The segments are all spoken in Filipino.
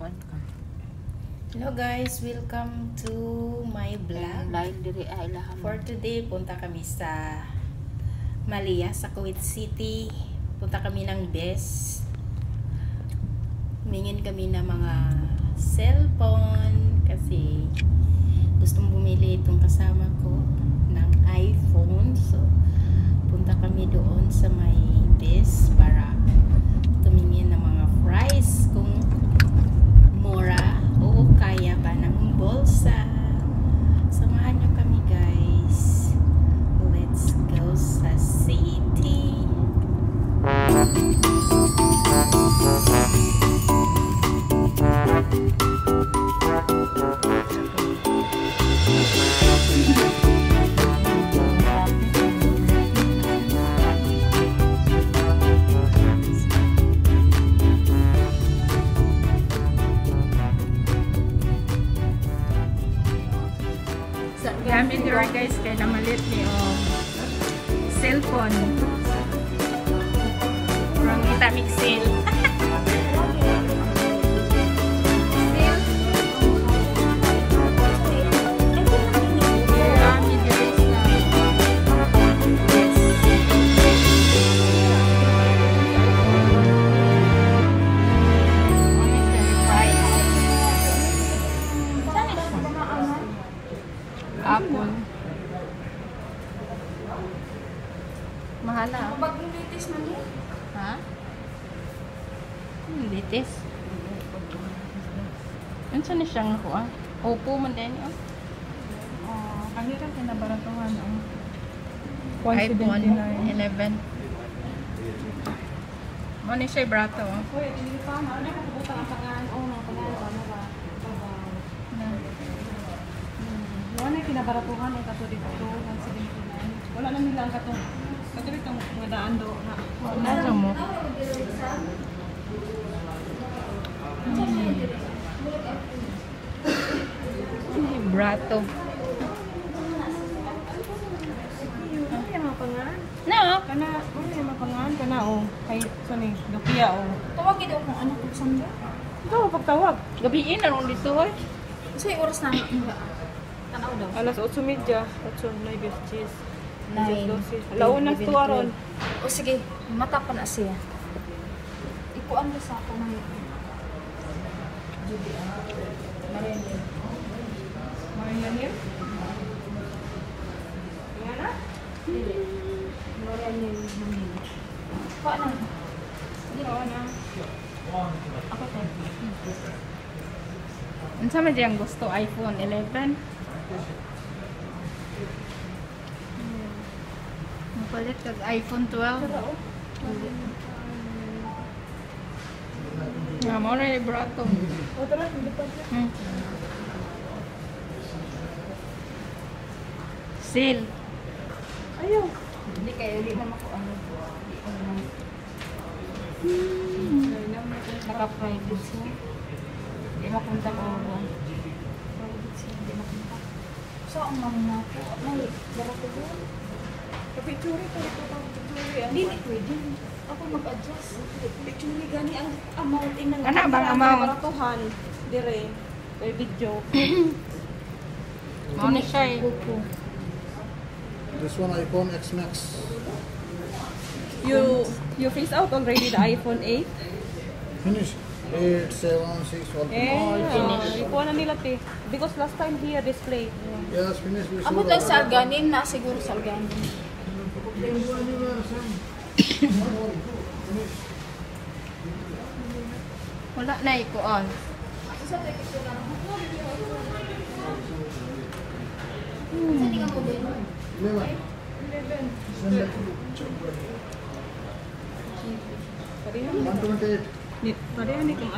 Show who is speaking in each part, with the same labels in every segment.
Speaker 1: kuan ka.
Speaker 2: Hello guys, welcome to my vlog.
Speaker 1: Lain diri ay ilahan.
Speaker 2: For today, punta kami sa Malia, sa Kuwait City. Punta kami ng Best. Humingin kami ng mga cellphone kasi gustong bumili itong kasama ko ng iPhone. So, punta kami doon sa may Best Hmm, latest. Ano saan siyang nakuha? Oppo man din yun.
Speaker 3: Oh, kahira kinabaratuhan ang
Speaker 2: iPhone 11. Mo ni siya brato. oh.
Speaker 3: Hindi pa na ano ko pubuta ang pangalan oh, ng pangalan ba na ba?
Speaker 2: Na.
Speaker 3: Wala na kinabaratuhan ang kato dito 179. Wala na nila ang katong katulad ang mga daan do na.
Speaker 2: Ano mo? Brato.
Speaker 3: Ano yung mga pangalan?
Speaker 2: No.
Speaker 3: Kana, ano yung mga pangalan kana oh. Kay sa ni Gapia oh. Tawag gid kung ano kung sanda. Ito pagtawag.
Speaker 2: Gabiin na ron dito eh.
Speaker 3: Kasi oras na Tanaw daw. Alas 8:30, 8 na cheese.
Speaker 1: Nine.
Speaker 3: Launa to aron.
Speaker 1: O sige, mata pa na siya.
Speaker 3: Ikuan mo sa ako na Marianil? Yan na?
Speaker 1: Marianil Manil.
Speaker 3: Paano? Ikaw na. Ako to.
Speaker 2: Ano sa diyang gusto? iPhone 11? Mapalit kag iPhone 12. Nga mo na brato.
Speaker 3: O tara, hindi pa.
Speaker 2: Hmm. Sale.
Speaker 3: Ayaw.
Speaker 1: Hindi kayo, hindi naman ko ano. Naka-private siya. Hindi mapunta ko ako. Private siya, hindi mapunta. So, ang mga po, may doon.
Speaker 3: Pwede ko pang pitsuri.
Speaker 1: Hindi, pwede. Ako mag-adjust.
Speaker 3: Pitsuri gani ang amount in ng
Speaker 2: Ano bang amount?
Speaker 3: Baratuhan. Dire. May video.
Speaker 2: Mo ni siya eh.
Speaker 4: This one iPhone X Max.
Speaker 3: You you freeze out already the iPhone 8?
Speaker 4: Finish. 8, 7, 6, all
Speaker 3: Eh,
Speaker 4: finish.
Speaker 3: uh, ikuha na nila te. Because last time here display.
Speaker 4: Yes, finish. We
Speaker 1: Amo
Speaker 4: should
Speaker 1: lang sa ganin na siguro sa ganin.
Speaker 2: Wala na.
Speaker 3: Pareha
Speaker 4: One twenty-eight.
Speaker 3: ni pareha ni kung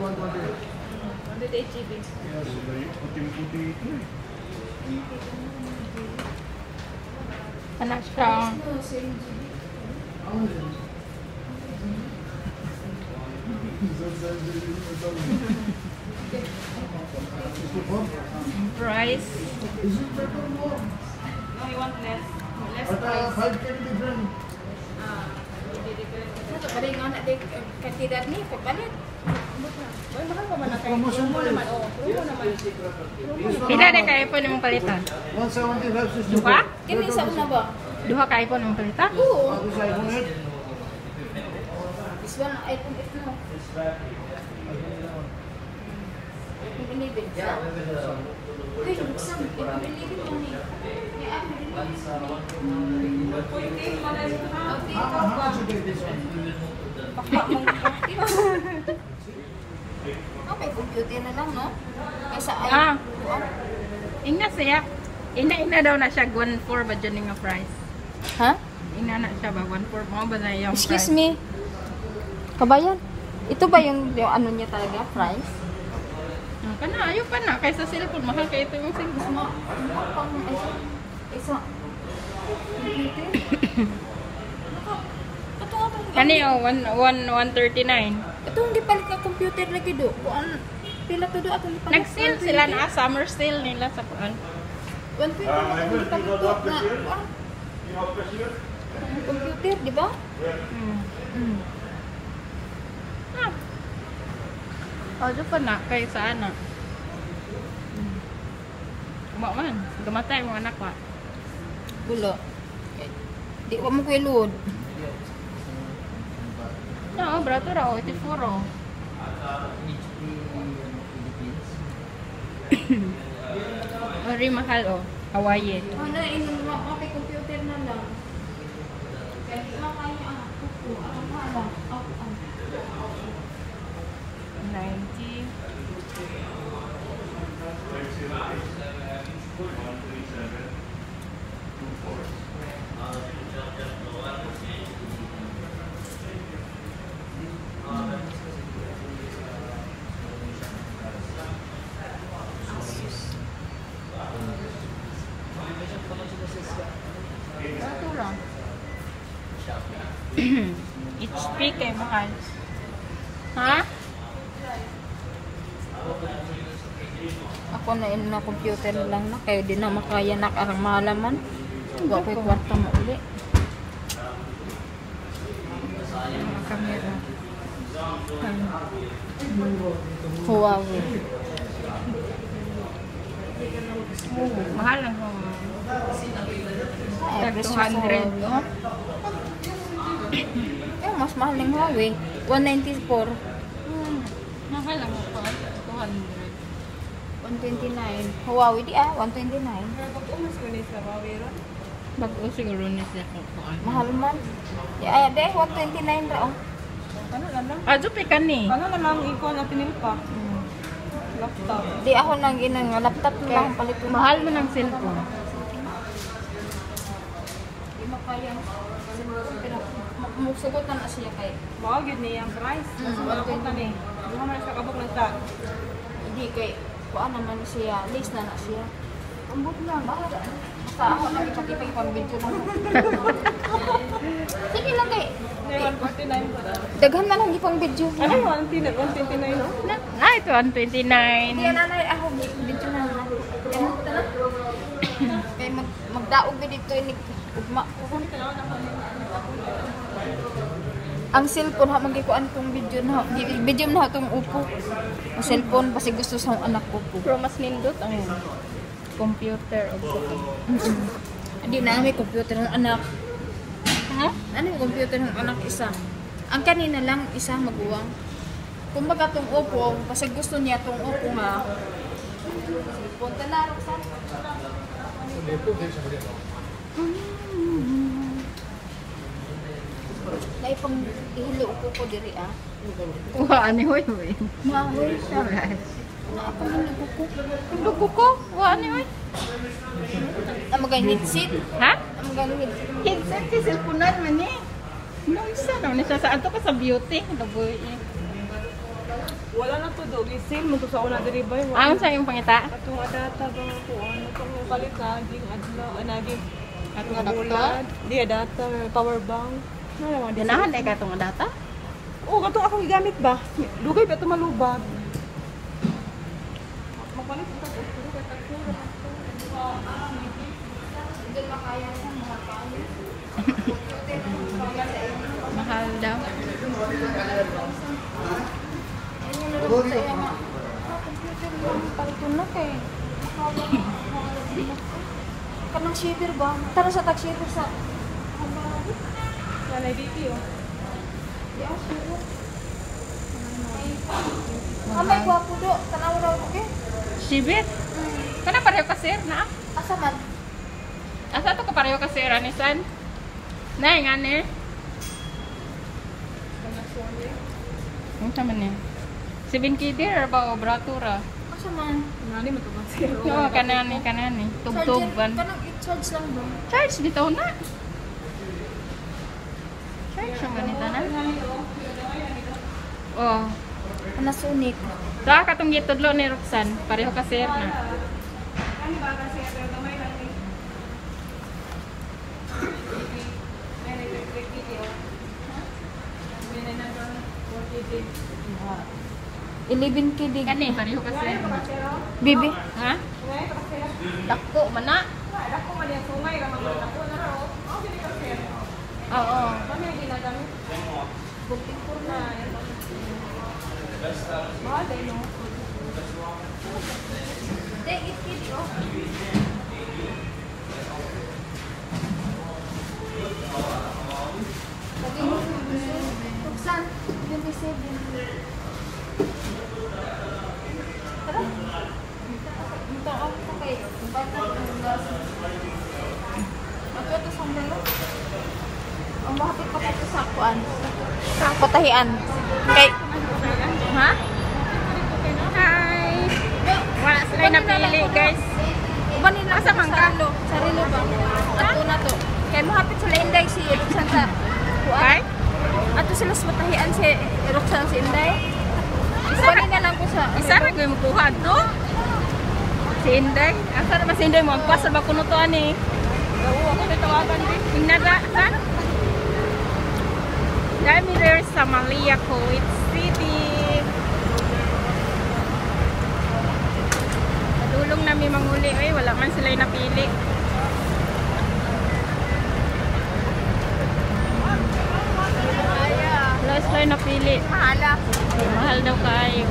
Speaker 4: one twenty-eight.
Speaker 3: 108 GB.
Speaker 4: Yes, puting-puti ito eh.
Speaker 2: Anak siya. Price.
Speaker 4: Is it better more?
Speaker 3: No, you want less. Less
Speaker 4: But uh,
Speaker 3: price.
Speaker 4: different.
Speaker 3: Ah, hindi different.
Speaker 1: Sa bari nga na di kantidad ni pagbalit.
Speaker 3: Well, mahal pa man na kay
Speaker 4: Promotion
Speaker 3: promo
Speaker 4: pa
Speaker 3: naman. Oh, promo naman.
Speaker 2: Pila na ka iPhone imong palitan?
Speaker 4: 175 system.
Speaker 2: Duha?
Speaker 1: Kini sa una ba?
Speaker 2: Duha ka iPhone imong palitan?
Speaker 1: Oo.
Speaker 4: Ako sa iPhone 8.
Speaker 1: This one, iPhone 8 no. iPhone 11. Uy, buksan. iPhone 11 mo ni. May app din.
Speaker 4: How much you pay this one?
Speaker 1: Ah, may computer na lang, no? Kaysa ay...
Speaker 2: Ah. Ingna siya. Ina-ina daw na siya 1.4 ba dyan nga price?
Speaker 1: Ha?
Speaker 2: Ina na siya ba 1.4 mo ba na yung
Speaker 1: Excuse
Speaker 2: price?
Speaker 1: me. Kabayan, ito ba yung, yung ano niya talaga, price?
Speaker 2: Ah, kana ayo pa na kaysa cellphone mahal kay ito yung.
Speaker 1: Ano pang... Isa... Isa... Computer? Naka... Ito nga pang...
Speaker 2: Kani 1 1 139.
Speaker 1: Ito hindi palit ka computer lagi do. Kuan... Pila to do atong ipalit.
Speaker 2: Nag-sale sila na summer sale nila sa kuan.
Speaker 1: 120 na atong ipalit do. Na... kuan. Computer, di ba?
Speaker 2: Hmm.
Speaker 1: Mm.
Speaker 2: Ah. Oh, do pa na kay sa ana. Hmm. Uma man, gamatay mo anak wa.
Speaker 1: Gulo. Eh, Di wa mo ko ilod.
Speaker 2: No, brato ra oh, 84 oh. Very mahal oh. Hawaii.
Speaker 1: Ano, inon mo kay computer na lang. Kaya di mo kaya ah. Kuko, ano ba lang? Ah, ah.
Speaker 2: 90. Ito lang. HP kay mahal. Ha?
Speaker 1: Ako na computer lang na kayo di na makaya na arang malaman. Wa ko'y kwarta mo uli.
Speaker 2: Mga kamera.
Speaker 1: Huawei.
Speaker 2: Mahal lang ho.
Speaker 1: Ay,
Speaker 2: Tag
Speaker 1: presyo
Speaker 2: 200.
Speaker 1: sa Huawei, oh. Eh, mas mahal ng Huawei. 194.
Speaker 2: Hmm. Mahal ho pa. 200.
Speaker 1: 129. Huawei di ah, 129.
Speaker 3: Pag-umas ko ni sa Huawei ron.
Speaker 2: Bago siguro na siya kung kuan.
Speaker 1: Mahal man. Ay, de 129 ra oh.
Speaker 3: Ano na lang?
Speaker 2: Ah, jupi ka ni.
Speaker 3: Ano na lang ikaw na tinilpa? Laptop.
Speaker 1: Di ako nang ginang laptop na lang palit ko.
Speaker 2: Mahal mo ng cellphone.
Speaker 1: Di makaya. Musugot na na siya kay.
Speaker 3: Mao gyud niya ang price.
Speaker 1: Mm,
Speaker 3: malapot na ni. Duha man siya kabog ng tag.
Speaker 1: Hindi kay kuan naman siya, list na na siya.
Speaker 3: Ambot lang.
Speaker 1: Basta ako nang ipakipay pang video lang. Sige lang kay.
Speaker 3: Ngayon 49 pa.
Speaker 1: Daghan na lang ipang video.
Speaker 3: Ano yung 129 129 no?
Speaker 2: Na, ah, ito, 129.
Speaker 1: Hindi na na ako video na lang. Yan ta na. Kay mag magdaog ba dito ini ugma. Ang cellphone ha magikuan tong video na video na tong upo. Ang cellphone basi gusto sa anak ko po.
Speaker 2: Pero mas nindot ang computer o
Speaker 1: Hindi na may computer ng anak. Ha? Ano yung computer ng anak isa? Ang kanina lang isa maguwang. Kumbaga tong Oppo, kasi gusto niya tong Oppo nga. Punta na, Roxanne. Na ipang ihilo ko ko diri ah.
Speaker 2: Wa, ani hoy hoy.
Speaker 1: Mahoy. Na ako man ko.
Speaker 2: Lugo ko. Wa, ani hoy.
Speaker 1: Amo gay headset.
Speaker 2: Ha?
Speaker 1: Amo gay headset.
Speaker 2: Headset si cellphone man ni. Nung isa na, siya sa ato ka sa beauty. Laboy eh.
Speaker 3: Wala na to do. Sale mo to sa una diri bay.
Speaker 2: Ang sa yung pangita?
Speaker 3: Atong adata ba ko ano tong palit na ging adlaw anaging
Speaker 2: Atong
Speaker 3: bulad. Di adata power bank.
Speaker 2: Ganahan eh ka itong data?
Speaker 3: Oh, katong akong gigamit ba? Dugay ba ito malubag? Mapalit ito.
Speaker 2: Mahal daw.
Speaker 1: Nga. Palito na kay. Kanang shiver ba? Tara sa tag shiver sa.
Speaker 3: Oh.
Speaker 1: Ah, may gwapo do. Tanaw raw ko kay.
Speaker 2: Sibit? Kana pareho ka sir na?
Speaker 1: Asa man?
Speaker 2: Asa to ka pareho ka sir anisan? Nay nga ni. Ang sama ni. 7 kidir ba o bratura?
Speaker 1: Asa man?
Speaker 3: Nani mo to?
Speaker 2: No, kanani kanani. Tugtugan.
Speaker 1: Kanang i-charge lang ba?
Speaker 2: Charge bitaw na. Yung ganito na. Oh.
Speaker 1: Panasonic.
Speaker 2: Sa katong gitudlo ni Roxanne, pareho ka sir na.
Speaker 3: Ano ba kasi pero gamay lang ni. Ay, nag-click video. Ha? May na 40
Speaker 1: 11 kd.
Speaker 2: Kani pareho ka sir.
Speaker 1: Bibi.
Speaker 2: Ha? Dako man na.
Speaker 3: Ako man yung sumay, ramang ako na raw. Oh, ka sir.
Speaker 2: Oo.
Speaker 3: Kami yung ginagamit. Booking for na. Mahal eh, no?
Speaker 1: Dek, it kd oh. Tuksan, 27. Tara. Ito ako ito kay bata ng gas. Ako ito sa mga. Ang mahapit pa ito sa kuan. Sa patahian. Kay Ha?
Speaker 2: Hi. Wala sila napili guys.
Speaker 1: Ubanin lang
Speaker 2: Asa man ka?
Speaker 1: Sarilo. Ba? Ato na to. Kaya mahapit sila Inday si Roxanne sa kuan.
Speaker 2: Kay?
Speaker 1: Ato sila sa patahian si Roxanne si Inday. Ubanin na lang ko sa...
Speaker 2: Isa ra gyud mukuha to. Si Inday. Asa ra ba si Inday mo? Agpasal ba kuno to ani? Oo, ako na tawagan din. Hingnaga, ha? Dami there sa Malia, Kuwait City. Padulong namin manguli. Ay, wala man sila napili. Wala sila napili.
Speaker 1: Mahala.
Speaker 2: Mahal daw kayo.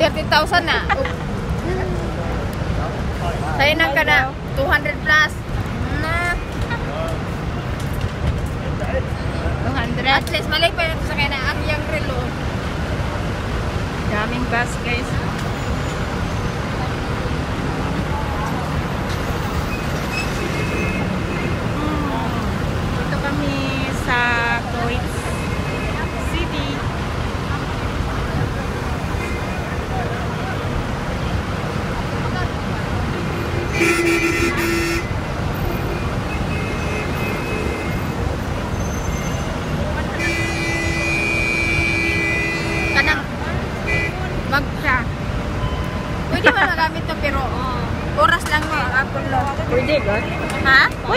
Speaker 1: 30,000 na. Sa'yo na ka na. 200 plus. Na.
Speaker 2: 200.
Speaker 1: At least, malay pa yun sa kanya ang yung relo.
Speaker 2: Daming bus guys.